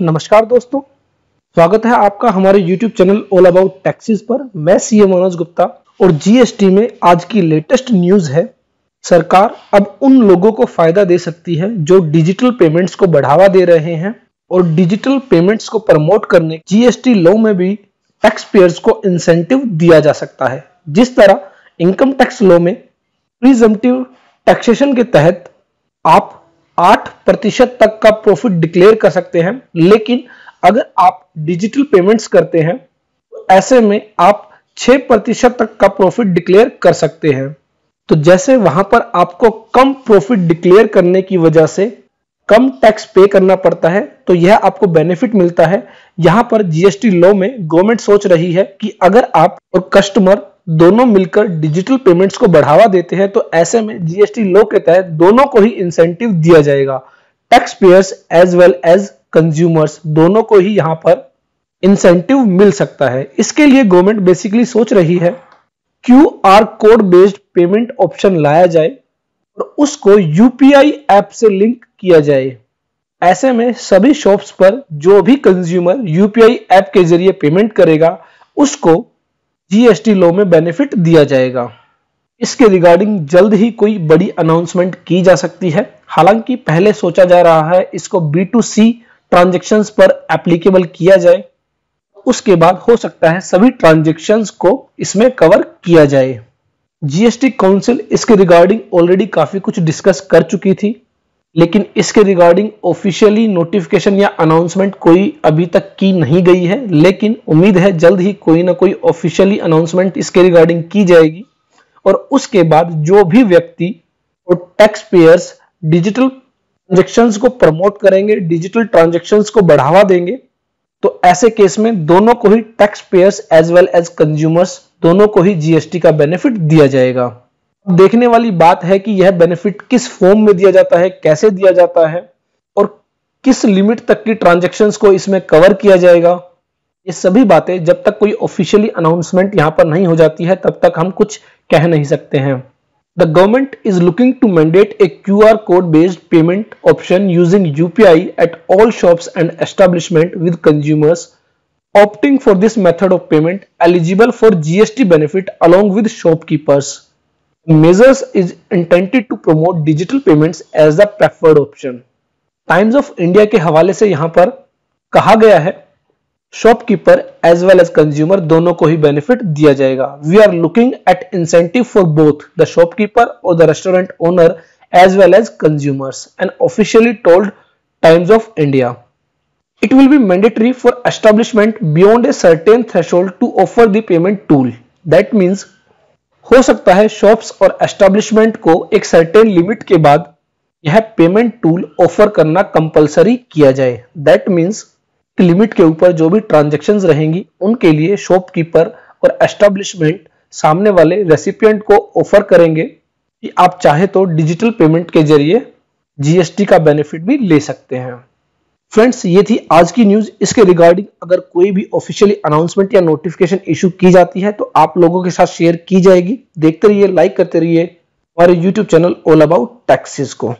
नमस्कार दोस्तों, स्वागत है आपका हमारे YouTube channel all about taxes पर। मैं सीए मनोज गुप्ता और जीएसटी में आज की लेटेस्ट न्यूज़ है, सरकार अब उन लोगों को फ़ायदा दे सकती है जो डिजिटल पेमेंट्स को बढ़ावा दे रहे हैं और डिजिटल पेमेंट्स को प्रमोट करने जीएसटी लॉ में भी टैक्स पेयर्स को इंसेंटिव दिया जा सकता है। जिस तरह इनकम टैक्स लॉ में प्रीजम्पटिव टैक्सेशन के तहत आप आठ प्रतिशत तक का प्रॉफिट डिक्लेयर कर सकते हैं। लेकिन अगर आप डिजिटल पेमेंट्स करते हैं तो ऐसे में आप छह प्रतिशत तक का प्रॉफिट डिक्लेयर कर सकते हैं। तो जैसे वहाँ पर आपको कम प्रॉफिट डिक्लेयर करने की वजह से कम टैक्स पे करना पड़ता है तो यह आपको बेनिफिट मिलता है। यहाँ पर जीएसटी लॉ में गवर्नमेंट सोच रही है कि अगर आप और कस्टमर दोनों मिलकर डिजिटल पेमेंट्स को बढ़ावा देते हैं तो ऐसे में जीएसटी लॉ के तहत दोनों को ही इंसेंटिव दिया जाएगा। Tax payers as well as consumers दोनों को ही यहाँ पर इंसेंटिव मिल सकता है। इसके लिए गवर्नमेंट बेसिकली सोच रही है Q R code based payment option लाया जाए और उसको यूपीआई ऐप से लिंक किया जाए। ऐसे में सभी शॉप्स पर जो भी कंज्यूमर यूपीआई ऐप के ज़रिए पेमेंट करेगा, उसको जीएसटी लॉ में बेनिफिट दिया जाएगा। इसके रिगार्डिंग जल्द ही कोई बड़ी अनाउंसमेंट की जा सकती है। हालाँकि पहले सोचा जा रहा है इसको बी टू सी ट्रांजेक्शन पर एप्लीकेबल किया जाए। उसके बाद हो सकता है सभी ट्रांजेक्शन को इसमें कवर किया जाए। जीएसटी काउंसिल इसके रिगार्डिंग ऑलरेडी काफ़ी कुछ डिस्कस कर चुकी थी। लेकिन इसके रिगार्डिंग ऑफिशियली नोटिफिकेशन या अनाउंसमेंट कोई अभी तक की नहीं गई है, लेकिन उम्मीद है जल्द ही कोई ना कोई ऑफिशियली अनाउंसमेंट इसके रिगार्डिंग की जाएगी। और उसके बाद जो भी व्यक्ति और टैक्स पेयर्स डिजिटल ट्रांजेक्शन को प्रमोट करेंगे डिजिटल ट्रांजेक्शन को बढ़ावा देंगे तो ऐसे केस में दोनों को ही tax payers as well as consumers दोनों को ही जीएसटी का बेनिफिट दिया जाएगा। देखने वाली बात है कि यह बेनिफिट किस फॉर्म में दिया जाता है, कैसे दिया जाता है और किस लिमिट तक की ट्रांजेक्शन्स को इसमें कवर किया जाएगा ये सभी बातें जब तक कोई ऑफिशियली अनाउंसमेंट यहाँ पर नहीं हो जाती है, तब तक हम कुछ कह नहीं सकते हैं the government is looking to mandate a Q R code based payment option using UPI at all shops and establishment with consumers opting for this method of payment, eligible for GST benefit along with shopkeepers. Measures is intended to promote digital payments as the preferred option Times of India के हवाले से यहाँ पर कहा गया है shopkeeper as well as consumer दोनों को ही बेनिफिट दिया जाएगा we are looking at incentive for both the shopkeeper और the restaurant owner as well as consumers and officially told Times of India it will be mandatory for establishment beyond a certain threshold to offer the payment tool that means हो सकता है shops और establishment को एक certain limit के बाद यह payment tool offer करना कंपलसरी किया जाए। दैट मीन्स लिमिट के ऊपर जो भी ट्रांजेक्शन रहेंगी, उनके लिए शॉपकीपर और एस्टेब्लिशमेंट सामने वाले रेसिपियंट को ऑफ़र करेंगे कि आप चाहे तो डिजिटल पेमेंट के ज़रिए जीएसटी का बेनिफिट भी ले सकते हैं। फ्रेंड्स, ये थी आज की न्यूज़ इसके रिगार्डिंग अगर कोई भी ऑफिशियली अनाउंसमेंट या नोटिफिकेशन इशू की जाती है तो आप लोगों के साथ शेयर की जाएगी। देखते रहिए लाइक करते रहिए। हमारे YouTube channel all about taxes को।